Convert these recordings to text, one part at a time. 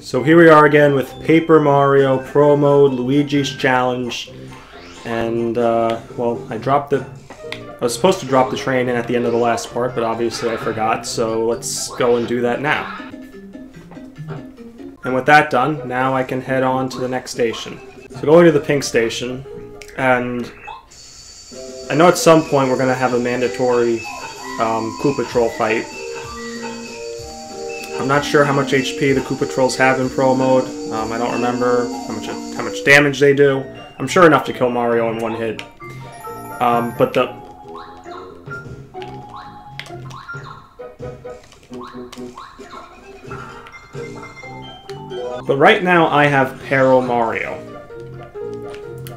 So here we are again with Paper Mario Pro Mode, Luigi's Challenge, and, uh, well, I dropped the... I was supposed to drop the train in at the end of the last part, but obviously I forgot, so let's go and do that now. And with that done, now I can head on to the next station. So going to the pink station, and I know at some point we're going to have a mandatory um, Koopatrol fight. I'm not sure how much HP the Koopatrols have in Pro Mode. Um, I don't remember how much how much damage they do. I'm sure enough to kill Mario in one hit. Um, but the But right now I have Peril Mario.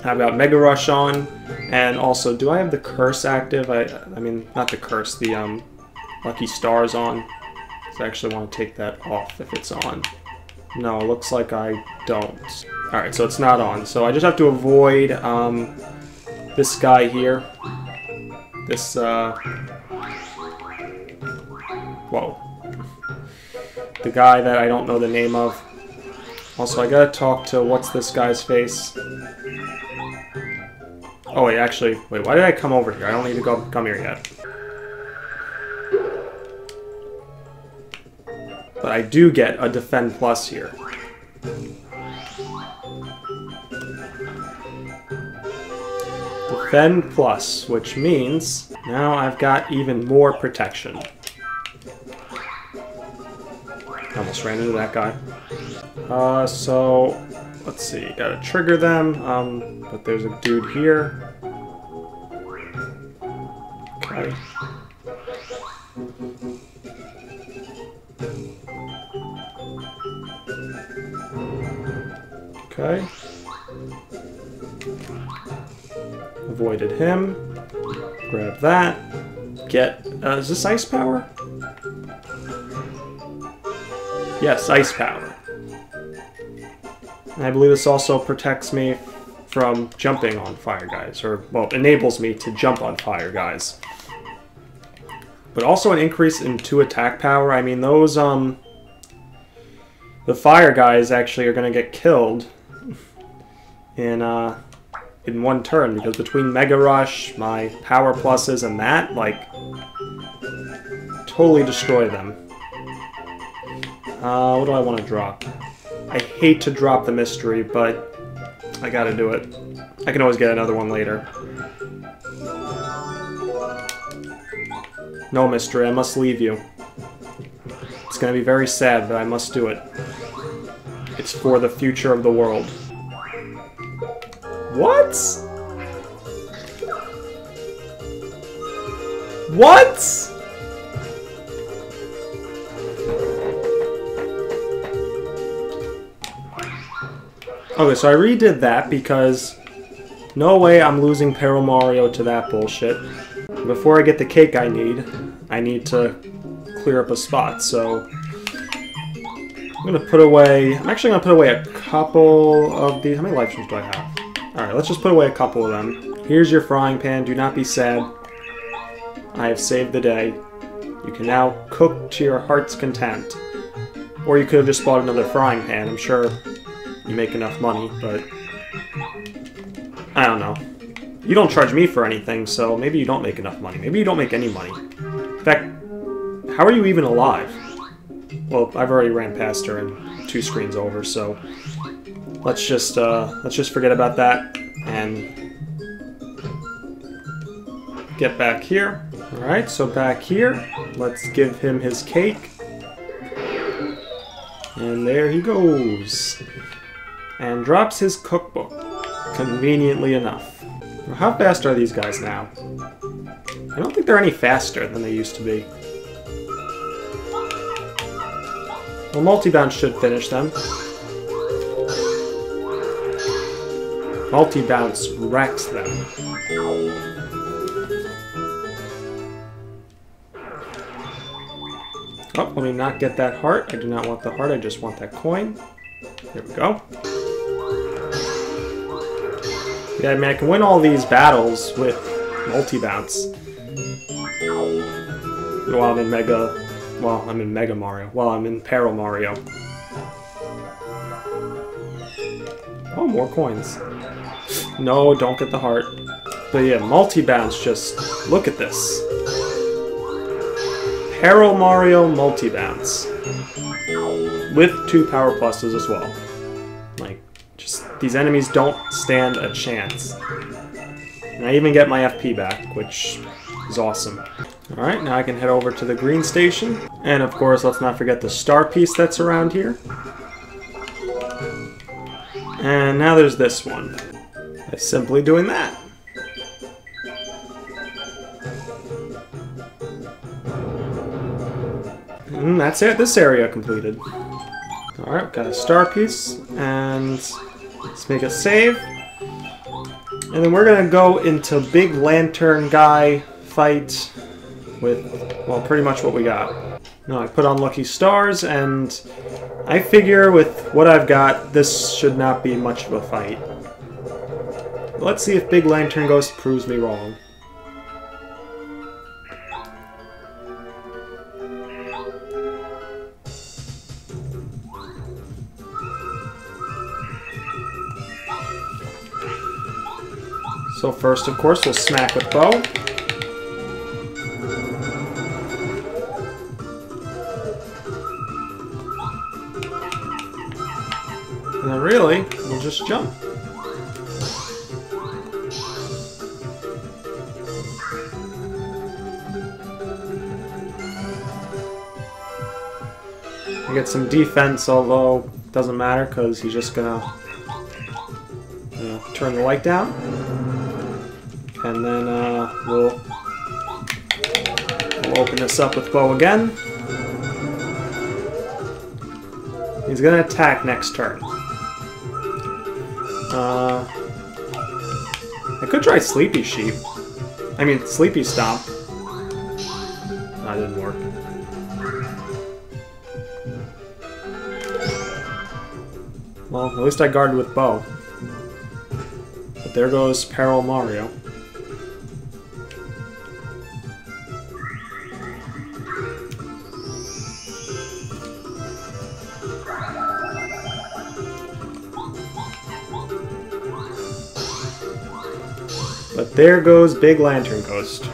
I've got Mega Rush on, and also, do I have the Curse active? I, I mean, not the Curse, the um, Lucky Stars on. So I actually want to take that off if it's on. No, it looks like I don't. Alright, so it's not on. So I just have to avoid um, this guy here. This, uh... Whoa. The guy that I don't know the name of. Also, I gotta talk to what's this guy's face. Oh wait, actually, wait, why did I come over here? I don't need to go come here yet. But I do get a Defend Plus here. Defend Plus, which means now I've got even more protection. Almost ran into that guy. Uh, so, let's see, gotta trigger them, um, but there's a dude here. Okay. Avoided him. Grab that. Get, uh, is this ice power? Yes, ice power. And I believe this also protects me from jumping on fire guys, or, well, enables me to jump on fire guys. But also an increase in 2 attack power. I mean, those, um... The fire guys actually are going to get killed in, uh, in one turn, because between Mega Rush, my power pluses, and that, like, totally destroy them. Uh, what do I want to drop? I hate to drop the mystery, but I gotta do it. I can always get another one later. No mystery, I must leave you. It's gonna be very sad, but I must do it. It's for the future of the world. What? What? Okay, so I redid that because no way I'm losing Peril Mario to that bullshit. Before I get the cake I need, I need to clear up a spot, so... I'm gonna put away... I'm actually gonna put away a couple of these... How many Life Shrooms do I have? Alright, let's just put away a couple of them. Here's your frying pan, do not be sad. I have saved the day. You can now cook to your heart's content. Or you could have just bought another frying pan, I'm sure you make enough money, but... I don't know. You don't charge me for anything, so maybe you don't make enough money. Maybe you don't make any money. In fact, how are you even alive? Well, I've already ran past her and two screens over, so... Let's just, uh, let's just forget about that and get back here. Alright, so back here, let's give him his cake. And there he goes and drops his cookbook, conveniently enough. How fast are these guys now? I don't think they're any faster than they used to be. Well, multi-bounce should finish them. Multi-bounce wrecks them. Oh, let me not get that heart. I do not want the heart, I just want that coin. There we go. Yeah, I mean, I can win all these battles with multi-bounce. While I'm in Mega... Well, I'm in Mega Mario. Well, I'm in Peril Mario. Oh, more coins. No, don't get the heart. But yeah, multi-bounce, just look at this. Peril Mario multi-bounce. With two power pluses as well. Like, just, these enemies don't stand a chance. And I even get my FP back, which is awesome. Alright, now I can head over to the green station. And of course, let's not forget the star piece that's around here. And now there's this one. By simply doing that. And that's it, this area completed. Alright, got a star piece, and let's make a save. And then we're gonna go into Big Lantern Guy fight with, well, pretty much what we got. No, I put on Lucky Stars, and I figure with what I've got, this should not be much of a fight. Let's see if Big Lantern Ghost proves me wrong. So first, of course, we'll smack with Bow. And then really, we'll just jump. Get some defense, although doesn't matter because he's just gonna know, turn the light down. And then uh, we'll, we'll open this up with Bow again. He's gonna attack next turn. Uh, I could try Sleepy Sheep. I mean, Sleepy Stomp. That didn't work. Well, at least I guarded with Bow. But there goes Peril Mario. But there goes Big Lantern Ghost.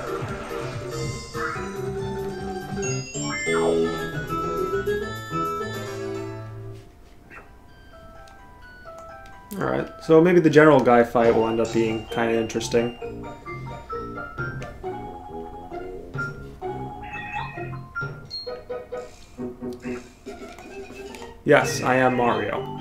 So maybe the general guy fight will end up being kind of interesting. Yes, I am Mario.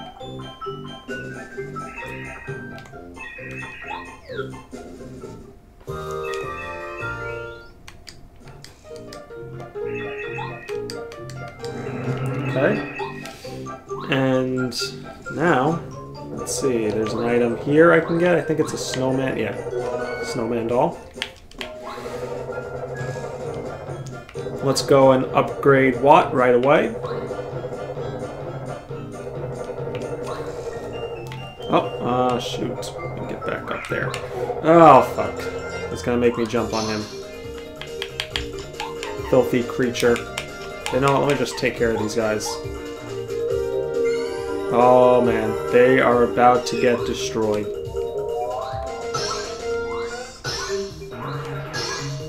I can get. I think it's a snowman. Yeah, snowman doll. Let's go and upgrade Watt right away. Oh, uh, shoot. Get back up there. Oh, fuck. It's gonna make me jump on him. Filthy creature. You know let me just take care of these guys. Oh man, they are about to get destroyed.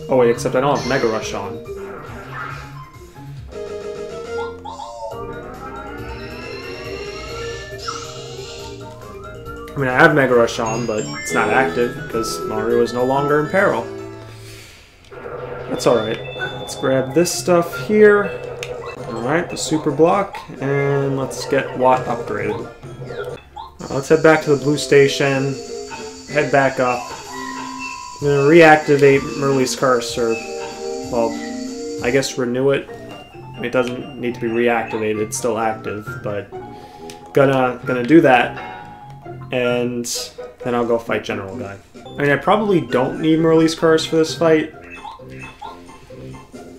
Oh wait, except I don't have Mega Rush on. I mean, I have Mega Rush on, but it's not active because Mario is no longer in peril. That's alright. Let's grab this stuff here. Alright, the super block, and let's get Watt upgraded. Uh, let's head back to the blue station, head back up. I'm gonna reactivate Merlee's Curse, or, well, I guess renew it. It doesn't need to be reactivated, it's still active, but gonna gonna do that and then I'll go fight General Guy. I mean, I probably don't need Merlee's Curse for this fight,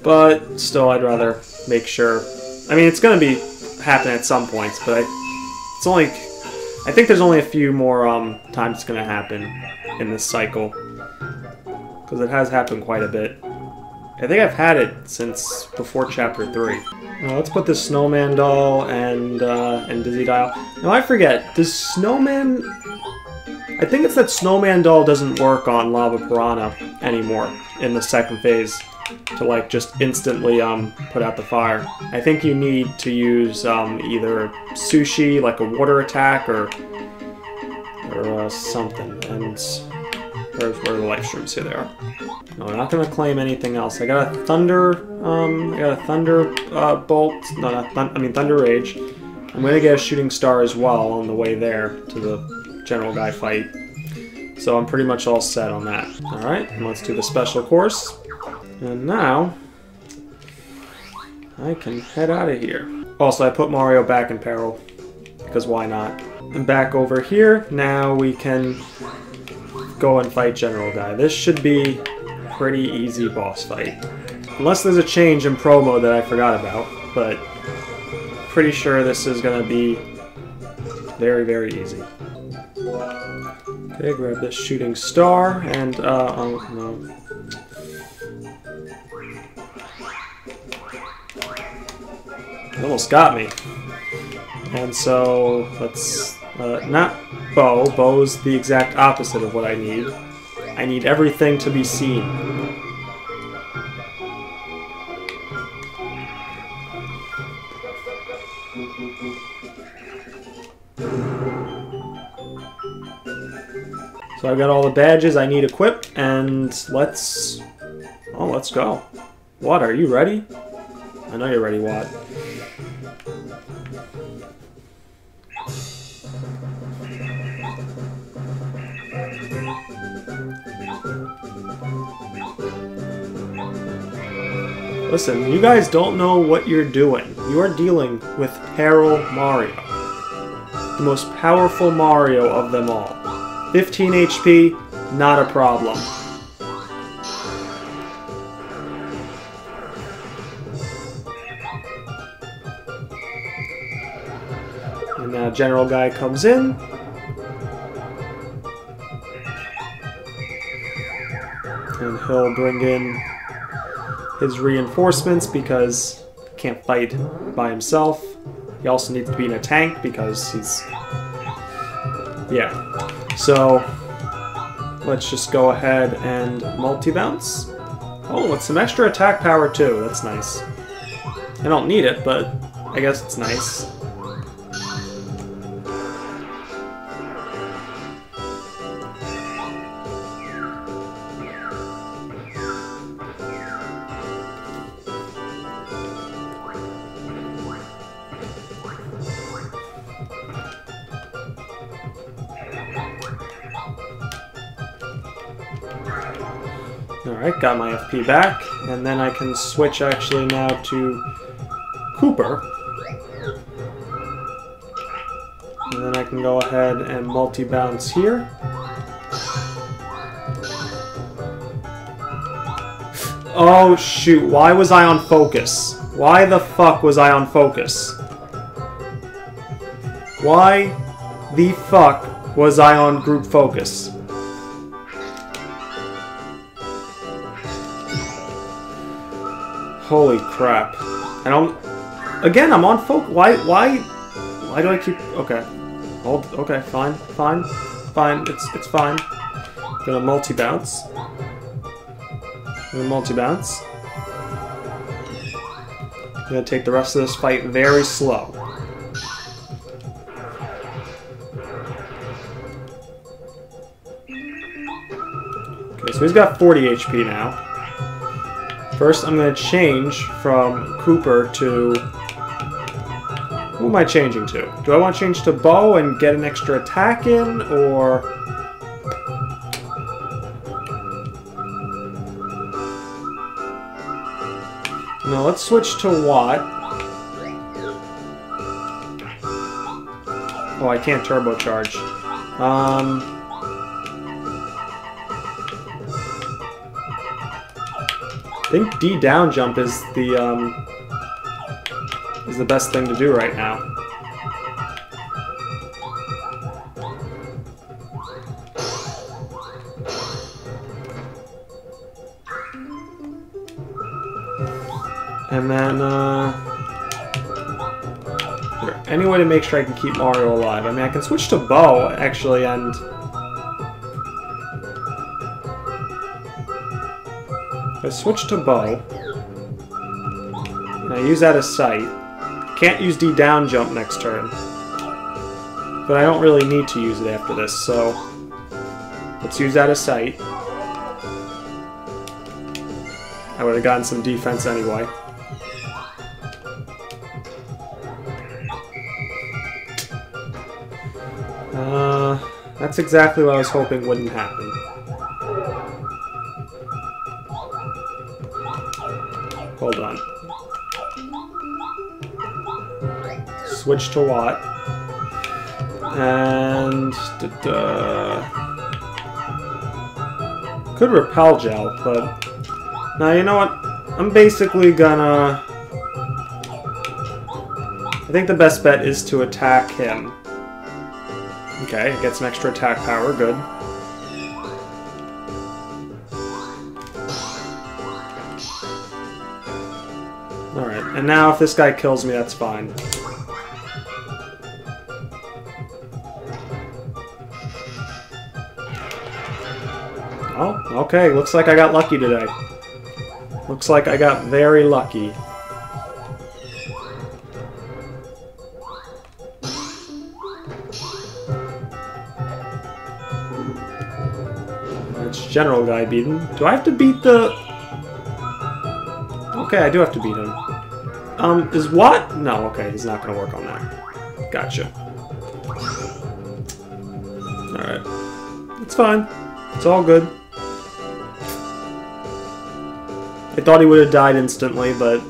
but still, I'd rather make sure. I mean, it's going to be happening at some points, but I, it's only. I think there's only a few more um, times it's going to happen in this cycle, because it has happened quite a bit. I think I've had it since before Chapter 3. Now let's put this snowman doll and uh, and Dizzy Dial. Now I forget, does snowman... I think it's that snowman doll doesn't work on Lava Piranha anymore in the second phase to like just instantly um, put out the fire. I think you need to use um, either Sushie, like a water attack, or or uh, something. And where's where the Life Shrooms? Here they are. No, I'm not gonna claim anything else. I got a thunder. Um, I got a thunder uh, bolt. No, not I mean thunder rage. I'm gonna get a shooting star as well on the way there to the general guy fight. So I'm pretty much all set on that. Alright, let's do the special course. And now, I can head out of here. Also, I put Mario back in peril, because why not? And back over here, now we can go and fight General Guy. This should be pretty easy boss fight. Unless there's a change in Pro Mode that I forgot about, but pretty sure this is going to be very, very easy. Okay, grab this shooting star, and, uh, oh, no. It almost got me. And so, let's... Uh, not bow. Bow's the exact opposite of what I need. I need everything to be seen. So I've got all the badges I need equipped, and let's... Oh, let's go. What, are you ready? I know you're ready, Watt. Listen, you guys don't know what you're doing. You are dealing with Peril Mario. The most powerful Mario of them all. 15 HP, not a problem. And now General Guy comes in. He'll bring in his reinforcements because he can't fight by himself. He also needs to be in a tank because he's... Yeah. So, let's just go ahead and multi-bounce. Oh, with some extra attack power too. That's nice. I don't need it, but I guess it's nice. Got my FP back, and then I can switch actually now to Kooper. And then I can go ahead and multi-bounce here. Oh shoot, why was I on focus? Why the fuck was I on focus? Why the fuck was I on group focus? Holy crap. And I'm... Again, I'm on focus. Why, why... Why do I keep... Okay. Hold, okay, fine, fine, fine. It's, it's fine. Gonna multi-bounce. Gonna multi-bounce. Gonna take the rest of this fight very slow. Okay, so he's got 40 HP now. First, I'm going to change from Kooper to... Who am I changing to? Do I want to change to Bow and get an extra attack in, or... No, let's switch to Watt. Oh, I can't turbocharge. Um... think D down jump is the um, is the best thing to do right now. And then, uh, any way to make sure I can keep Mario alive? I mean, I can switch to Bow, actually, and... I switch to Bow, and I use that as sight, can't use D down jump next turn. But I don't really need to use it after this, so... Let's use that as sight. I would have gotten some defense anyway. Uh, that's exactly what I was hoping wouldn't happen. Switch to Watt? And... Da -da. Could repel gel, but now, you know what? I'm basically gonna... I think the best bet is to attack him. Okay, gets an extra attack power, good. Alright, and now if this guy kills me, that's fine. Okay, looks like I got lucky today. Looks like I got very lucky. It's General Guy beaten. Do I have to beat the... Okay, I do have to beat him. Um, is what? No, okay, he's not gonna work on that. Gotcha. Alright. It's fine. It's all good. Thought he would have died instantly, but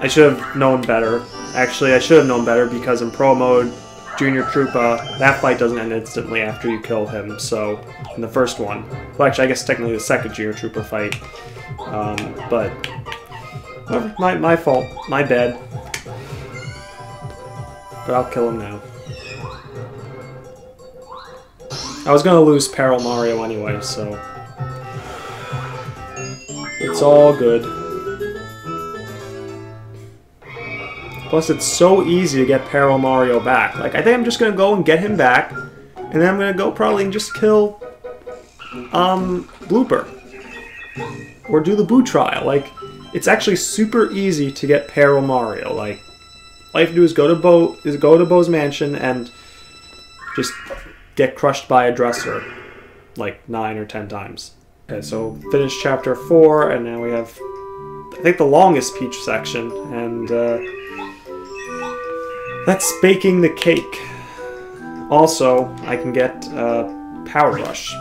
I should have known better. Actually, I should have known better because in Pro Mode, Junior Troopa, that fight doesn't end instantly after you kill him, so in the first one. Well, actually, I guess technically the second Junior Troopa fight. Um, but, my, my fault. My bad. But I'll kill him now. I was gonna lose Peril Mario anyway, so... It's all good. Plus, it's so easy to get Peril Mario back. Like, I think I'm just gonna go and get him back, and then I'm gonna go probably and just kill, um, Blooper. Or do the Boo Trial. Like, it's actually super easy to get Peril Mario. Like, all you have to do is go to Bo is go to Bow's mansion and just get crushed by a dresser like nine or ten times. Okay, so finish chapter four, and now we have, I think, the longest Peach section, and uh, that's baking the cake. Also, I can get uh, Power Rush,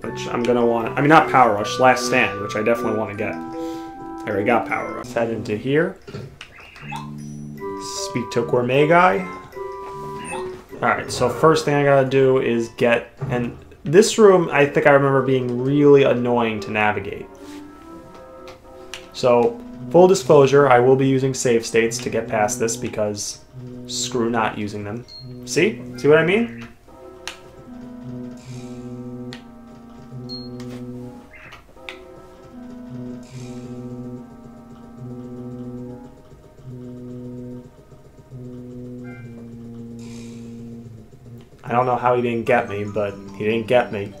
which I'm gonna want. I mean, not Power Rush, Last Stand, which I definitely want to get. I already got Power Rush. Head into here. Speak to Gourmet Guy. Alright, so first thing I gotta do is get, and this room, I think I remember being really annoying to navigate. So, full disclosure, I will be using save states to get past this because screw not using them. See? See what I mean? I don't know how he didn't get me, but he didn't get me.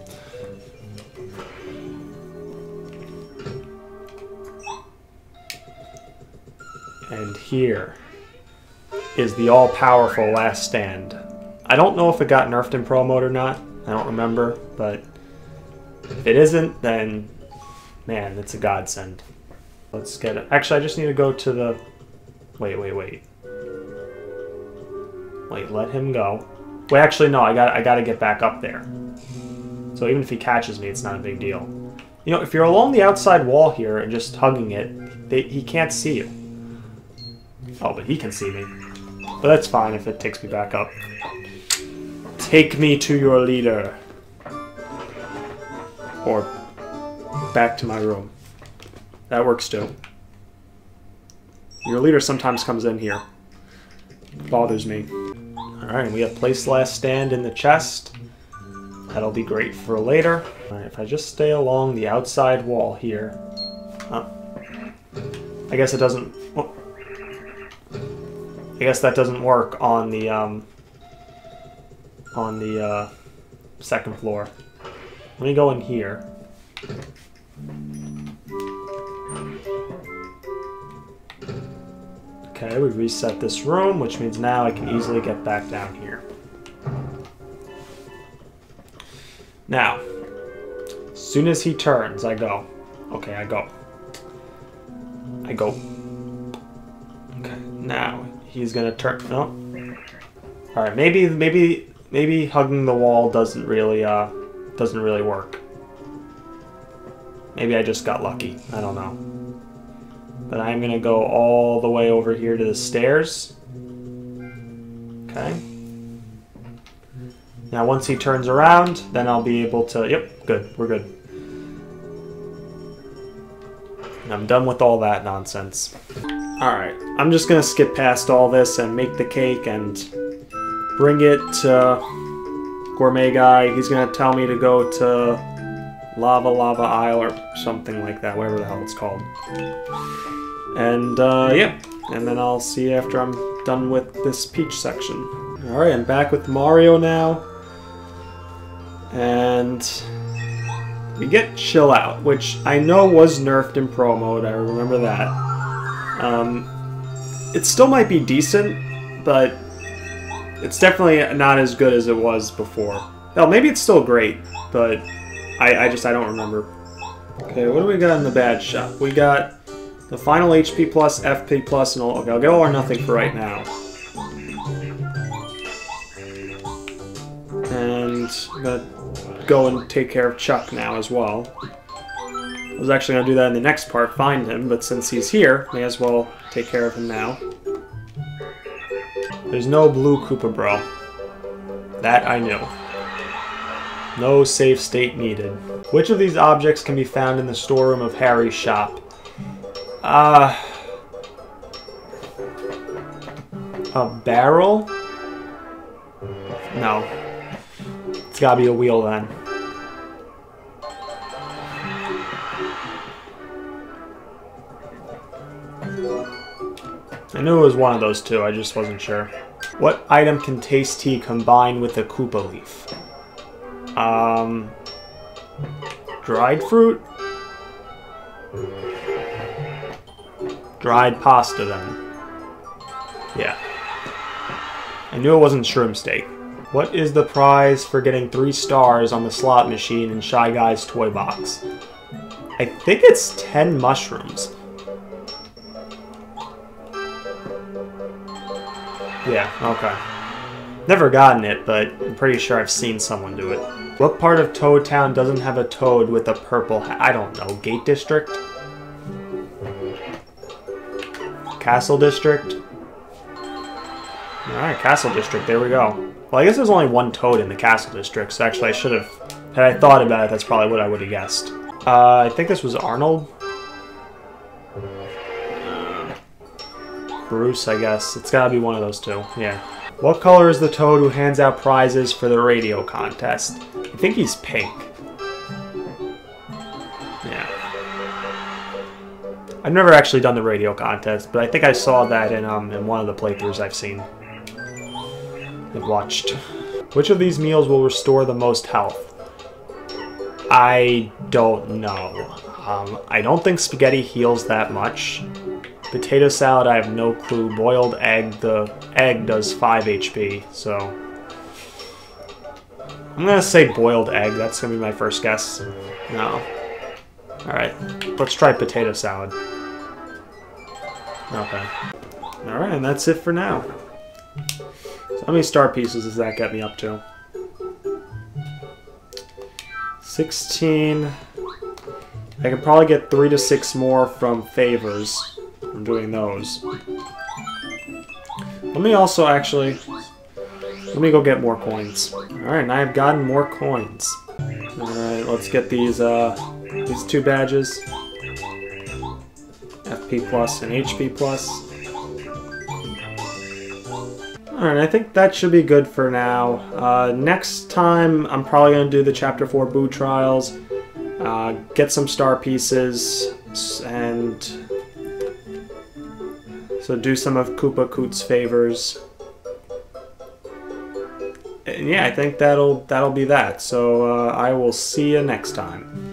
And here is the all-powerful Last Stand. I don't know if it got nerfed in Pro Mode or not. I don't remember, but if it isn't, then man, it's a godsend. Let's get it. Actually, I just need to go to the... Wait, wait, wait. Wait, let him go. Wait, actually, no, I got I got to get back up there. So even if he catches me, it's not a big deal. You know, if you're along the outside wall here and just hugging it, they, he can't see you. Oh, but he can see me. But that's fine if it takes me back up. Take me to your leader. Or back to my room. That works too. Your leader sometimes comes in here. Bothers me. Alright, we have placed last stand in the chest. That'll be great for later. If I just stay along the outside wall here. Oh. I guess it doesn't... I guess that doesn't work on the, um, on the, uh, second floor. Let me go in here. Okay, we reset this room, which means now I can easily get back down here. Now, as soon as he turns, I go. Okay, I go. I go. Okay, now he's gonna turn. No. All right, maybe, maybe, maybe hugging the wall doesn't really, uh, doesn't really work. Maybe I just got lucky. I don't know. But I'm going to go all the way over here to the stairs. Okay. Now once he turns around, then I'll be able to... Yep, good. We're good. And I'm done with all that nonsense. Alright, I'm just going to skip past all this and make the cake and bring it to Gourmet Guy. He's going to tell me to go to Lava Lava Isle or something like that, whatever the hell it's called. And, uh, yeah. And then I'll see after I'm done with this Peach section. Alright, I'm back with Mario now. And we get Chill Out, which I know was nerfed in Pro Mode, I remember that. Um, it still might be decent, but it's definitely not as good as it was before. Well, maybe it's still great, but I, I just, I don't remember. Okay, what do we got in the bad shop? We got the final HP plus, FP plus, and all. Okay, I'll get all or nothing for right now. And I'm gonna go and take care of Chuck now as well. I was actually gonna do that in the next part, find him, but since he's here, may as well take care of him now. There's no blue Koopa Bro. That I knew. No safe state needed. Which of these objects can be found in the storeroom of Harry's shop? Uh, a barrel? No. It's gotta be a wheel then. I knew it was one of those two, I just wasn't sure. What item can Tayce T. combine with a Koopa Leaf? Um... Dried fruit? Dried pasta, then. Yeah. I knew it wasn't shrimp steak. What is the prize for getting three stars on the slot machine in Shy Guy's toy box? I think it's 10 mushrooms. Yeah, okay. Never gotten it, but I'm pretty sure I've seen someone do it. What part of Toad Town doesn't have a toad with a purple? I don't know. Gate District? Castle District. Alright, Castle District, there we go. Well, I guess there's only one toad in the Castle District, so actually I should have... Had I thought about it, that's probably what I would have guessed. Uh, I think this was Arnold? Bruce, I guess. It's gotta be one of those two, yeah. What color is the toad who hands out prizes for the radio contest? I think he's pink. Yeah. I've never actually done the radio contest, but I think I saw that in um in one of the playthroughs I've seen. I've watched. Which of these meals will restore the most health? I don't know. Um, I don't think spaghetti heals that much. Potato salad, I have no clue. Boiled egg, the egg does 5 HP, so... I'm gonna say boiled egg, that's gonna be my first guess. No. Alright, let's try potato salad. Okay. Alright, and that's it for now. So how many star pieces does that get me up to? 16. I could probably get 3 to 6 more from favors from doing those. Let me also actually... Let me go get more coins. Alright, I've gotten more coins. Alright, let's get these, uh, these two badges. FP plus and HP plus. Alright, I think that should be good for now. Uh, next time, I'm probably going to do the Chapter 4 Boo Trials, uh, get some star pieces, and So do some of Koopa Koot's favors. And yeah, I think that'll that'll be that. So uh, I will see you next time.